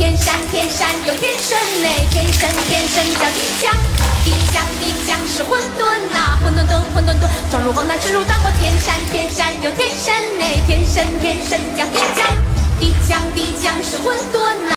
天山天山有天神嘞，天神天神叫地江，地江地江是混沌呐、混沌沌混沌沌，闯入黄那直如大过天山天山有天神嘞，天神天神叫地江，地江地江是混沌呐、